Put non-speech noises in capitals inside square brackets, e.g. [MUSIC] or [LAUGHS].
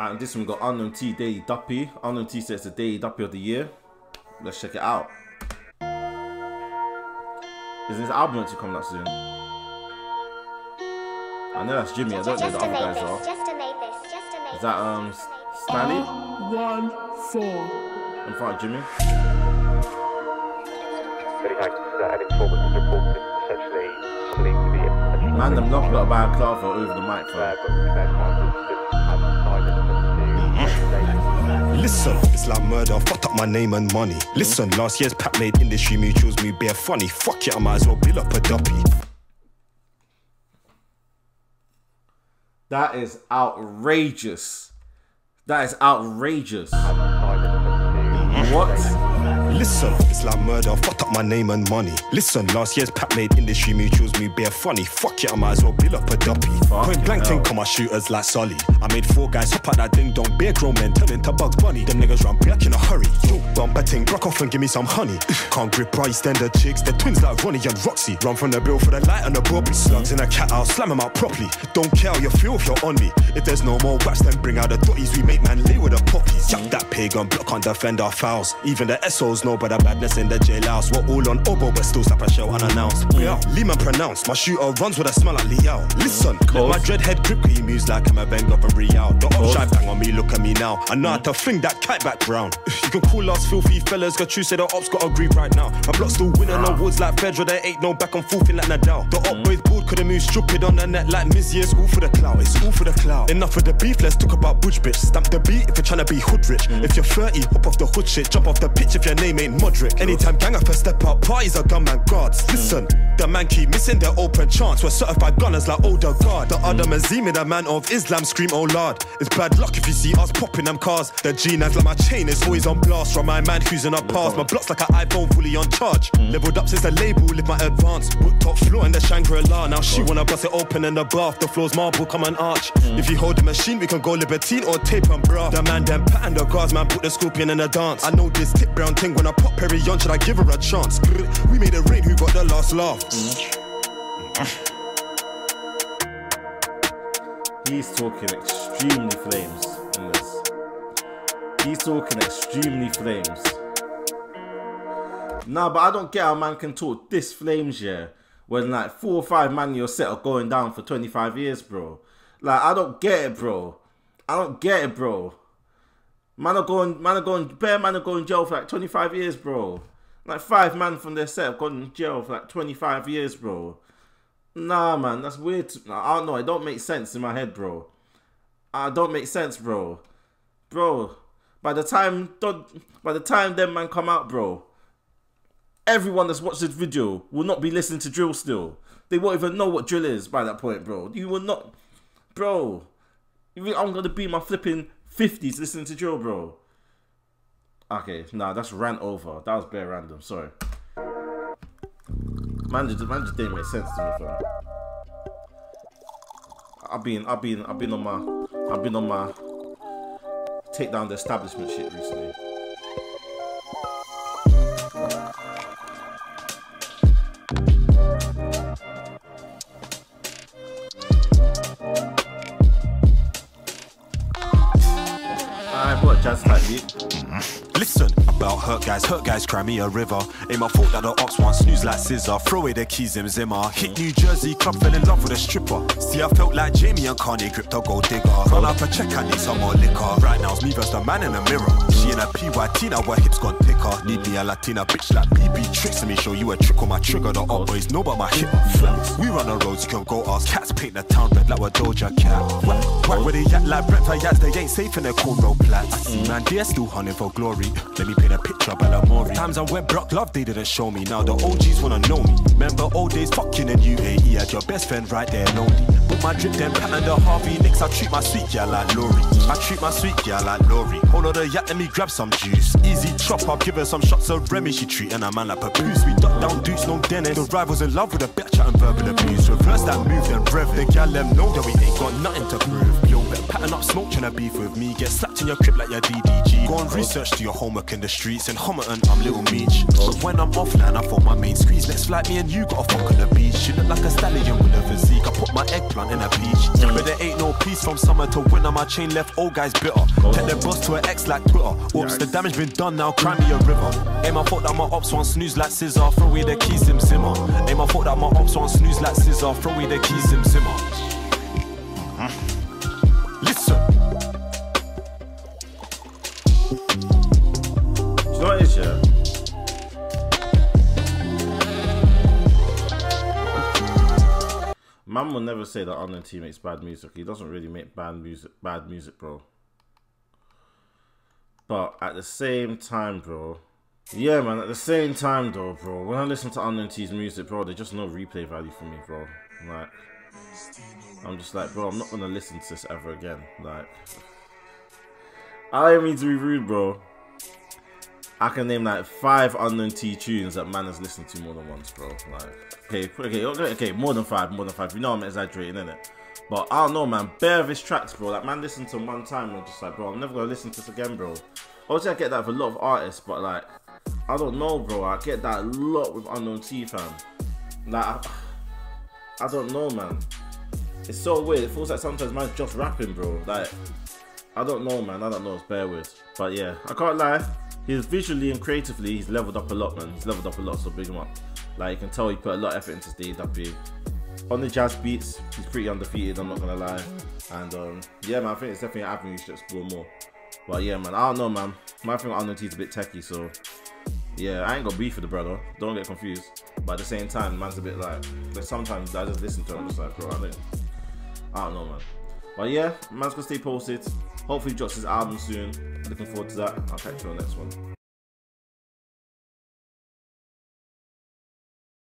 And this one got Unknown T Daily Duppy. Unknown T says the Daily Duppy of the year. Let's check it out. Is this album actually coming out soon? I know that's Jimmy. I don't know the other guys are. Is that um Stanley? One four. In front of Jimmy. Very thanks. Uh, an informant has reported essentially believed a Man, them knocked out by a Claver over the mic Listen, it's like murder, fucked up my name and money. Listen, last year's pack made industry mutuals me bare funny. Fuck it, I might as well build up a duppy. That is outrageous. That is outrageous. What? Listen, it's like murder, fucked up my name and money. Listen, last year's pack made industry mutuals me bare funny. Fuck it, I might as well build up a duppy. Point blank, think on my shooters like Sully. I made four guys hop out that ding dong, beer grown men turn into Bugs Bunny. Them niggas run back in a hurry. Yo, bump a ting, rock off and give me some honey. [LAUGHS] Can't grip right, stand the chicks, they're twins like Ronnie and Roxy. Run from the bill for the light and the Bobby. Slugs in a cat, I'll slam 'em out properly. Don't care how you feel if you're on me. If there's no more wax, then bring out the dotties. We make man lay with the poppies. Jack that pagan block can't defend our fouls. Even the SOs know but the badness in the jailhouse. We're all on oboe, but still slap a shell unannounced. Mm. Yeah, Lehman pronounced. My shooter runs with a smell like Liao. Listen, my dreadhead grip he moves like I'm a bang up and Real. The shy bang me, look at me now. I know how to fling that kite back round. You can call us filthy fellas, got true say the ops got a grip right now. My block still winning awards like Federer, there ain't no back and forth in like Nadal. The up boys board could've moved stupid on the net like Mizzy, it's all for the clout, it's all for the clout. Enough of the beef, let's talk about Butch bitch. Stamp the beat if you're trying to be hood rich. Mm. If you're 30, hop off the hood shit, jump off the pitch if your name ain't Modric. Anytime gang up first step up, parties are gunman guards. Mm. Listen, the man keep missing their open chance. We're certified gunners like older guard. The other Mazimi, the man of Islam, scream oh lord. It's bad luck if you see us popping them cars. The G knife like my chain is always on blast from my man who's in a past. My block's like an iPhone fully on charge. Mm. Leveled up since the label, live my advance. Put top floor in the Shangri-La. Now she wanna bust it open in the bath. The floor's marble, come and arch. Mm. If you hold the machine, we can go libertine or tape and bra. The man then pattern the guards, man put the scorpion in the dance. I know this tip brown thing when I pop Perry on, should I give her a chance? We made it rain, who got the last laugh? Mm. [LAUGHS] He's talking extremely flames. He's talking extremely flames. Nah, but I don't get how man can talk this flames, yeah. When like four or five man in your set are going down for 25 years, bro. Like, I don't get it, bro. I don't get it, bro. Man are going, man are going, bare man are going jail for like 25 years, bro. Like five man from their set have gone in jail for like 25 years, bro. Nah, man, that's weird. I don't know. It don't make sense in my head, bro. I don't make sense, bro. Bro, by the time by the time them man come out, bro, everyone that's watched this video will not be listening to drill still. They won't even know what drill is by that point, bro. You will not, bro. I'm gonna be my flipping fifties listening to drill, bro? Okay, nah, that's rant over. That was bare random. Sorry. Man, just, man just didn't make sense to me. I've been, I've been, I've been on my, I've been on my take down the establishment shit recently. Beat. Mm-hmm. Listen, about hurt guys, hurt guys cry me a river. Ain't my fault that the ops want snooze like scissor. Throw away the keys, Sim Simma. Hit New Jersey, club fell in love with a stripper. See, I felt like Jamie and Kanye a gold digger. Run up a check, I need some more liquor. Right now, it's me versus the man in the mirror. She in a PYT, now her hips gone thicker. Need me a Latina bitch like BB tricks. Let me show you a trick on my trigger. The up boys know about my hip. We run the roads, you can go ask cats. Paint the town red like a Doja cat. Whack, whack with a yak like Brentford yaks, they ain't safe in their cornrow plats. I see they're still hunting for glory. Let me paint a picture, Bellamori. Times I went broke, love they didn't show me. Now the OGs wanna know me. Remember old days, fucking in UAE. Had your best friend right there, lonely. But my drip then pattern the Harvey Nicks. I treat my sweet gal like Lori. I treat my sweet gal like Lori. Hold on the yak, let me grab some juice. Easy chop, I'll give her some shots of Remy. She treating a man like papoose. We duck down dudes, no Dennis. The rivals in love with a bitch and verbal abuse. Reverse that move, then rev. The gal them know that we ain't got nothing to prove. Patting up smoke beef with me. Get slapped in your crib like your DDG. Go and research, do your homework in the streets. In Homerton, I'm Little Meech. But when I'm offline, I thought my main squeeze. Next flight, me and you got a fuck on the beach. You look like a stallion with a physique. I put my eggplant in a peach. But there ain't no peace from summer to winter. My chain left old guys bitter. Take their boss to an ex like Twitter. Oops, the damage been done now. Cry me a river. Aim, I thought that my ops want snooze like scissor. Throw away the keys, Sim Simma. Aim, I thought that my ops want snooze like scissor. Throw away the keys, Sim Simma. Listen. Do you know what it is, yeah? Man will never say that Unknown T makes bad music. He doesn't really make bad music, bad music, bro. But at the same time, bro, yeah, man. At the same time, though, bro, when I listen to Unknown T's music, bro, there's just no replay value for me, bro. Like, I'm just like, bro, I'm not gonna listen to this ever again. Like, I don't mean to be rude, bro. I can name like five unknown T tunes that man has listened to more than once, bro. Like, okay, okay, okay, more than five, more than five. You know I'm exaggerating, innit? But I don't know, man. Bare of his tracks, bro. Like, man, listened to him one time and I'm just like, bro, I'm never gonna listen to this again, bro. Obviously, I get that for a lot of artists, but like, I don't know, bro. I get that a lot with unknown T, fam. Like, I, I don't know, man. It's so weird. It feels like sometimes man's just rapping, bro. Like, I don't know, man. I don't know. It's bare weird. But yeah, I can't lie. He's visually and creatively, he's leveled up a lot, man. He's leveled up a lot, so big him up. Like, you can tell he put a lot of effort into DW. On the jazz beats, he's pretty undefeated, I'm not gonna lie. And um, yeah, man, I think it's definitely an avenue you should explore more. But yeah, man, I don't know, man. My thing on T is a bit techie, so yeah, I ain't got beef with the brother. Don't get confused. But at the same time, man's a bit like, like sometimes I just listen to him, I'm just like, bro, I don't, I don't know, man. But yeah, man's gonna stay posted. Hopefully, drops his album soon. Looking forward to that. I'll catch you on the next one.